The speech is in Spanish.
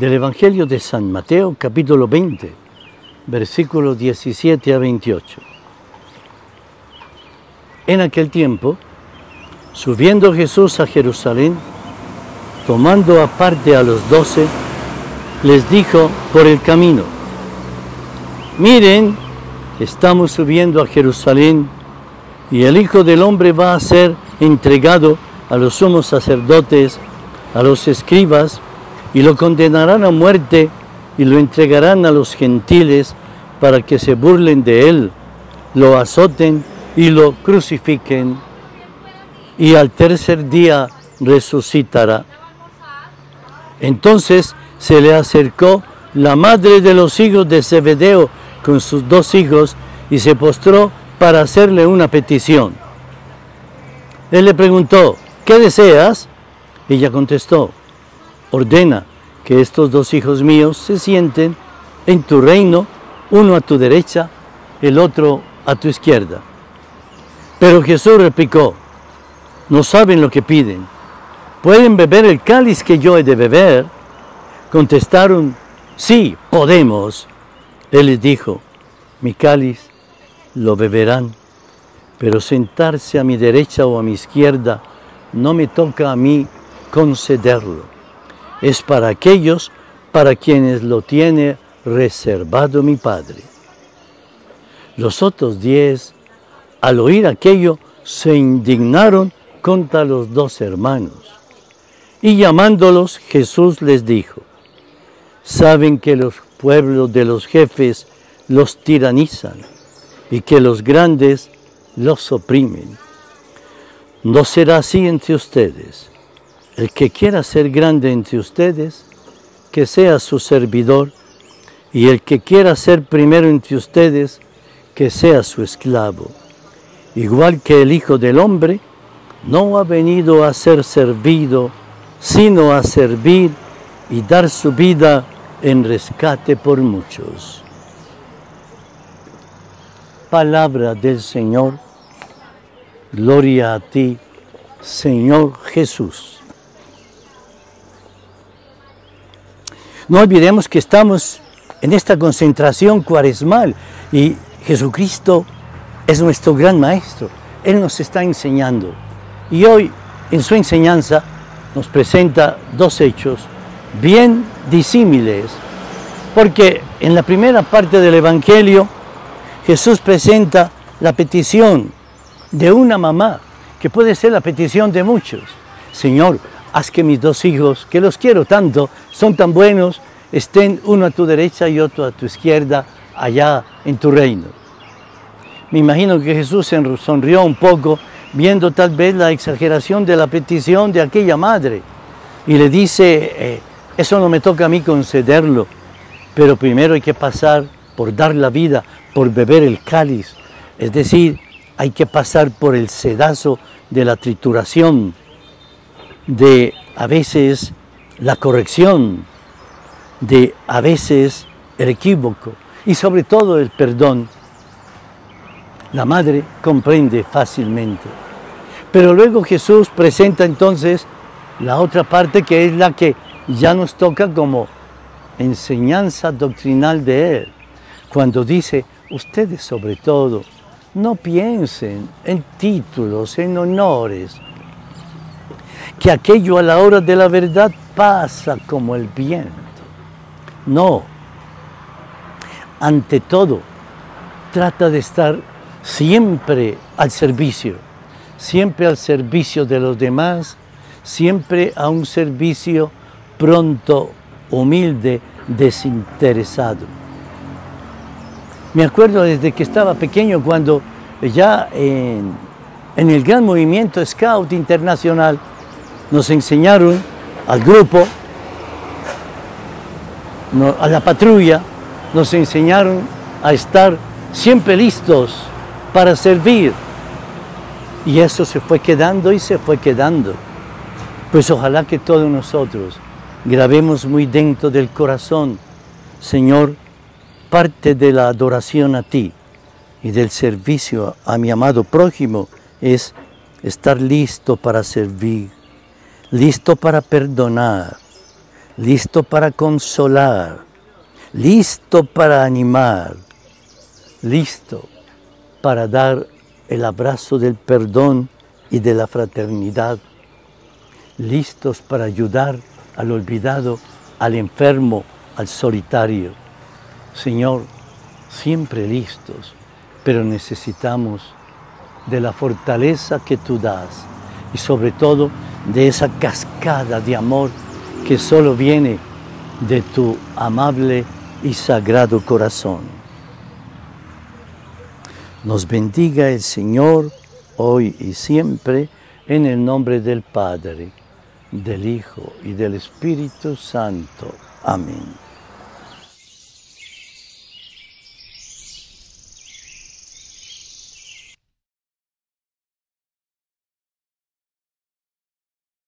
del Evangelio de San Mateo capítulo 20, versículos 17 a 28. En aquel tiempo, subiendo Jesús a Jerusalén, tomando aparte a los doce, les dijo por el camino, miren, estamos subiendo a Jerusalén y el Hijo del Hombre va a ser entregado a los sumos sacerdotes, a los escribas, y lo condenarán a muerte y lo entregarán a los gentiles para que se burlen de él, lo azoten y lo crucifiquen, y al tercer día resucitará. Entonces se le acercó la madre de los hijos de Zebedeo con sus dos hijos y se postró para hacerle una petición. Él le preguntó, ¿qué deseas? Ella contestó, ordena que estos dos hijos míos se sienten en tu reino, uno a tu derecha, el otro a tu izquierda. Pero Jesús replicó, no saben lo que piden. ¿Pueden beber el cáliz que yo he de beber? Contestaron, sí, podemos. Él les dijo, mi cáliz lo beberán, pero sentarse a mi derecha o a mi izquierda no me toca a mí concederlo. Es para aquellos para quienes lo tiene reservado mi Padre. Los otros diez, al oír aquello, se indignaron contra los dos hermanos. Y llamándolos, Jesús les dijo, saben que los pueblos de los jefes los tiranizan y que los grandes los oprimen. No será así entre ustedes. El que quiera ser grande entre ustedes, que sea su servidor, y el que quiera ser primero entre ustedes, que sea su esclavo. Igual que el Hijo del Hombre, no ha venido a ser servido, sino a servir y dar su vida en rescate por muchos. Palabra del Señor, gloria a ti, Señor Jesús. No olvidemos que estamos en esta concentración cuaresmal y Jesucristo es nuestro gran maestro. Él nos está enseñando. Y hoy en su enseñanza nos presenta dos hechos bien disímiles. Porque en la primera parte del Evangelio Jesús presenta la petición de una mamá, que puede ser la petición de muchos. Señor, haz que mis dos hijos, que los quiero tanto, son tan buenos, estén uno a tu derecha y otro a tu izquierda, allá en tu reino. Me imagino que Jesús sonrió un poco, viendo tal vez la exageración de la petición de aquella madre, y le dice, eh, eso no me toca a mí concederlo, pero primero hay que pasar por dar la vida, por beber el cáliz, es decir, hay que pasar por el sedazo de la trituración, de a veces la corrección, de a veces el equívoco y sobre todo el perdón. La madre comprende fácilmente. Pero luego Jesús presenta entonces la otra parte que es la que ya nos toca como enseñanza doctrinal de Él, cuando dice, ustedes sobre todo, no piensen en títulos, en honores, que aquello a la hora de la verdad pasa como el viento. No. Ante todo, trata de estar siempre al servicio, siempre al servicio de los demás, siempre a un servicio pronto, humilde, desinteresado. Me acuerdo desde que estaba pequeño cuando ya en, el gran movimiento Scout Internacional nos enseñaron al grupo, a la patrulla, nos enseñaron a estar siempre listos para servir. Y eso se fue quedando y se fue quedando. Pues ojalá que todos nosotros grabemos muy dentro del corazón, Señor, parte de la adoración a ti y del servicio a mi amado prójimo es estar listo para servir, listo para perdonar, listo para consolar, listo para animar, listo para dar el abrazo del perdón y de la fraternidad, listos para ayudar al olvidado, al enfermo, al solitario. Señor, siempre listos, pero necesitamos de la fortaleza que tú das y sobre todo de esa cascada de amor que solo viene de tu amable y sagrado corazón. Nos bendiga el Señor hoy y siempre en el nombre del Padre, del Hijo y del Espíritu Santo. Amén.